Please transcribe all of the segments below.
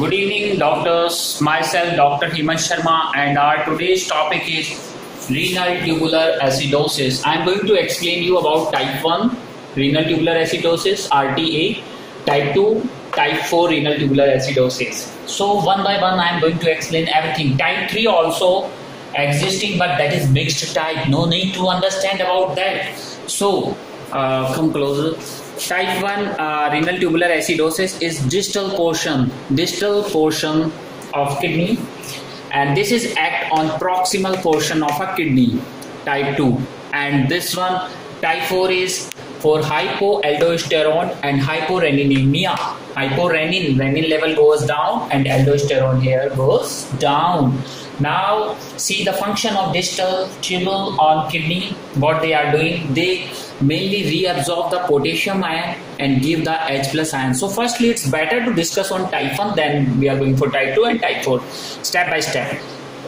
Good evening, doctors. Myself, Dr. Hemant Sharma, and our today's topic is renal tubular acidosis. I am going to explain you about type 1 renal tubular acidosis (RTA), type 2, type 4 renal tubular acidosis. So one by one, I am going to explain everything. Type 3 also existing, but that is mixed type. No need to understand about that. So uh, come closer type 1 uh, renal tubular acidosis is distal portion distal portion of kidney. And this is act on proximal portion of a kidney type 2 and this one type 4 is for hypoaldosterone and hyporeninemia hyporenin renin level goes down and aldosterone here goes down now see the function of distal tubule on kidney what they are doing they mainly reabsorb the potassium ion and give the H plus ion. So firstly it's better to discuss on type 1 then we are going for type 2 and type 4 step by step.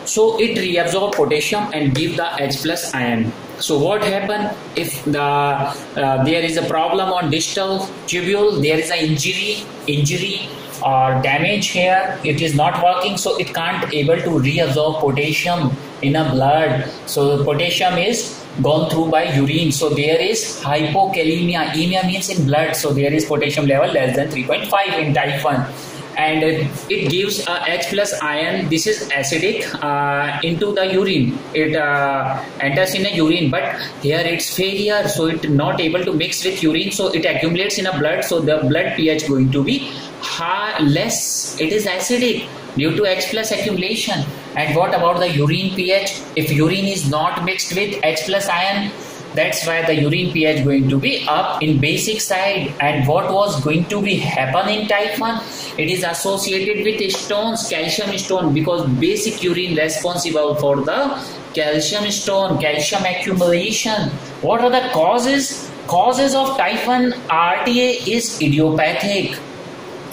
So it reabsorb potassium and give the H plus ion. So what happen if the uh, there is a problem on distal tubule, there is an injury, injury or damage here, it is not working, so it can't able to reabsorb potassium in a blood. So potassium is gone through by urine. So there is hypokalemia. Emia means in blood. So there is potassium level less than 3.5 in type 1 and it gives a H plus ion. This is acidic uh, into the urine. It uh, enters in a urine, but here it's failure, so it not able to mix with urine, so it accumulates in a blood. So the blood pH going to be high, less. It is acidic due to H plus accumulation. And what about the urine pH? If urine is not mixed with H plus ion, that's why the urine pH going to be up in basic side. And what was going to be happen in type 1? It is associated with stones, calcium stone, because basic urine responsible for the calcium stone, calcium accumulation. What are the causes? Causes of type 1 RTA is idiopathic,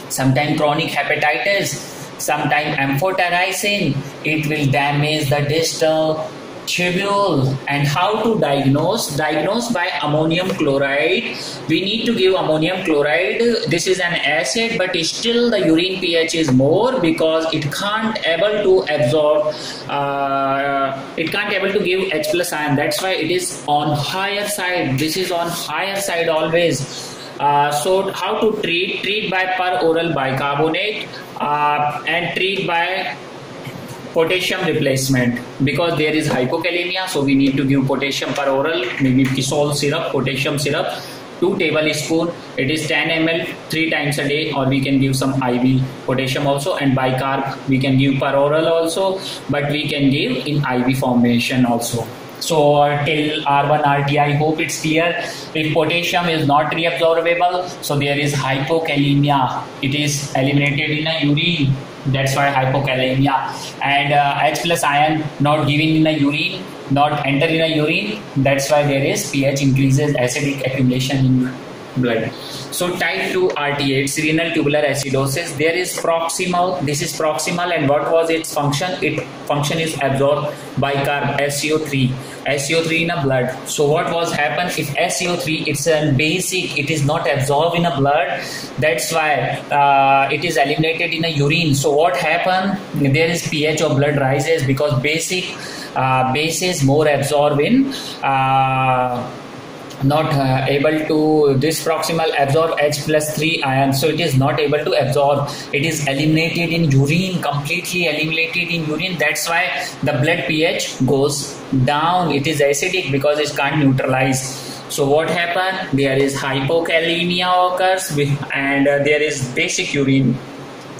sometimes chronic hepatitis, sometimes amphotericin. It will damage the distal tubule and how to diagnose diagnose by ammonium chloride. We need to give ammonium chloride. This is an acid but still the urine ph is more because it can't able to absorb uh, it can't able to give h plus ion. That's why it is on higher side. This is on higher side always. Uh, so how to treat? Treat by per oral bicarbonate uh, and treat by potassium replacement. Because there is hypokalemia so we need to give potassium per oral. Maybe kisol syrup potassium syrup 2 tablespoon. It is 10 ml 3 times a day or we can give some iv potassium also. And bicarb we can give per oral also but we can give in iv formation also. So uh, till R1 RT, I hope it's clear. If potassium is not reabsorbable, so there is hypokalemia. It is eliminated in a urine that's why hypokalemia and uh, H plus ion not given in the urine not enter in the urine. That's why there is pH increases acidic accumulation in blood. So type 2 RTA it's renal tubular acidosis. There is proximal this is proximal and what was its function? It function is absorbed by carb HCO3 HCO3 in a blood. So what was happen? If HCO3 it's a basic it is not absorbed in a blood. That's why uh, it is eliminated in a urine. So what happen? There is pH of blood rises because basic uh, bases more absorb in uh, not uh, able to this proximal absorb H plus 3 ion so it is not able to absorb. It is eliminated in urine completely eliminated in urine. That's why the blood pH goes down. It is acidic because it can't neutralize. So what happened? There is hypokalemia occurs and uh, there is basic urine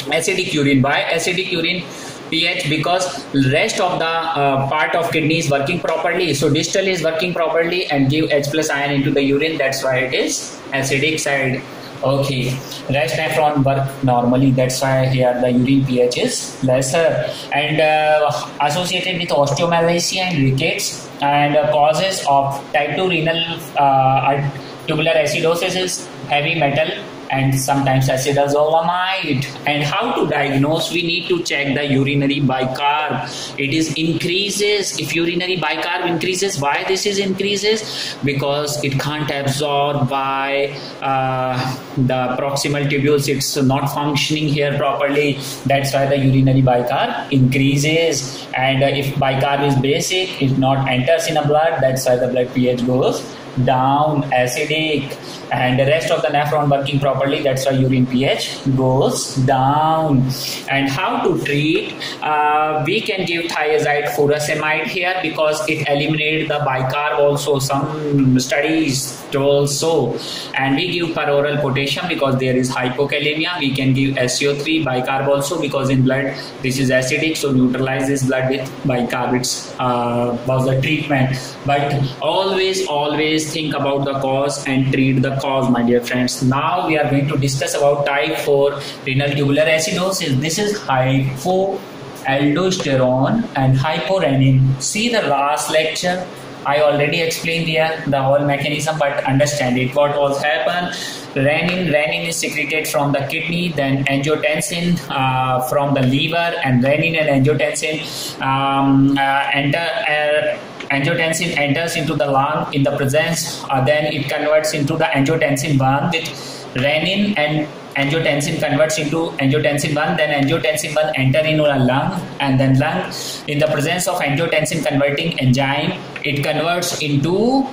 acidic urine. By acidic urine pH because rest of the uh, part of kidney is working properly. So distal is working properly and give H plus ion into the urine. That's why it is acidic side. Okay, rest nephron work normally. That's why here the urine pH is lesser and uh, associated with osteomalacia and rickets and uh, causes of type 2 renal uh, tubular acidosis is heavy metal and sometimes acetazolamide. And how to diagnose? We need to check the urinary bicarb. It is increases. If urinary bicarb increases, why this is increases? Because it can't absorb by uh, the proximal tubules. It's not functioning here properly. That's why the urinary bicarb increases. And uh, if bicarb is basic, it not enters in a blood. That's why the blood pH goes down acidic and the rest of the nephron working properly that's why urine ph goes down. And how to treat? Uh, we can give thiazide furosemide here because it eliminated the bicarb also. Some studies told so. And we give peroral potassium because there is hypokalemia. We can give HCO3 bicarb also because in blood this is acidic so neutralizes blood with bicarb. It's uh, was the treatment. But always always think about the cause and treat the cause my dear friends now we are going to discuss about type 4 renal tubular acidosis this is hypoaldosterone and hyporenin see the last lecture I already explained here the whole mechanism, but understand it. What was happen? Renin, renin is secreted from the kidney, then angiotensin uh, from the liver, and renin and angiotensin um, uh, enter. Uh, angiotensin enters into the lung in the presence, uh, then it converts into the angiotensin 1 with renin and angiotensin converts into angiotensin 1 then angiotensin 1 enter into the lung and then lung in the presence of angiotensin converting enzyme it converts into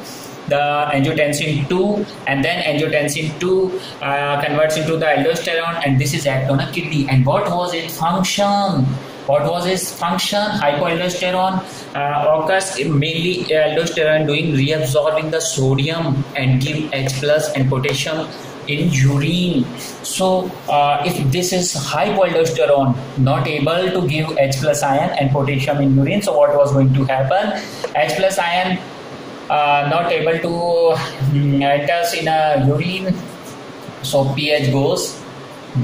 the angiotensin 2 and then angiotensin 2 uh, converts into the aldosterone and this is act on a kidney. And what was its function what was its function hypoaldosterone uh, occurs mainly aldosterone doing reabsorbing the sodium and give H plus and potassium in urine. So uh, if this is hypoaldosterone not able to give H plus ion and potassium in urine, so what was going to happen? H plus ion uh, not able to um, enters in a urine, so pH goes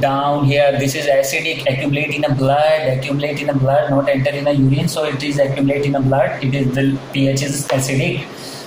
down here. This is acidic accumulate in the blood accumulate in the blood not enter in the urine. So it is accumulate in the blood. It is the pH is acidic.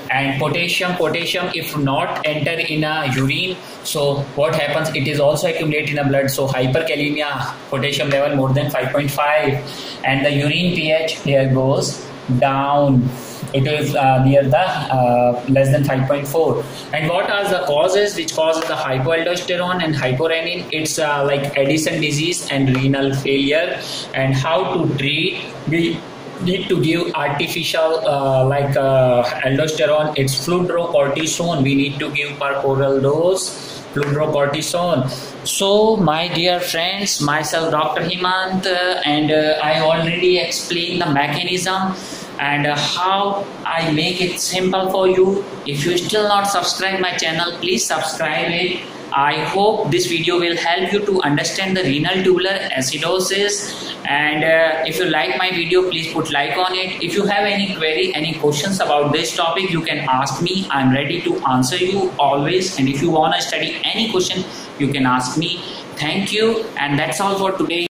And potassium potassium if not enter in a urine so what happens? It is also accumulate in the blood. So hyperkalemia potassium level more than 5.5 and the urine pH here goes down it is uh, near the uh, less than 5.4 and what are the causes? Which causes the hypoaldosterone and hyporenin it's uh, like addison disease and renal failure. And how to treat? We need to give artificial uh, like uh, aldosterone. It's fludrocortisone we need to give per oral dose fludrocortisone so my dear friends myself dr hemant uh, and uh, i already explained the mechanism and how i make it simple for you. If you still not subscribe my channel please subscribe it. I hope this video will help you to understand the renal tubular acidosis. And uh, if you like my video please put like on it. If you have any query any questions about this topic you can ask me. I'm ready to answer you always. And if you want to study any question you can ask me. Thank you. And that's all for today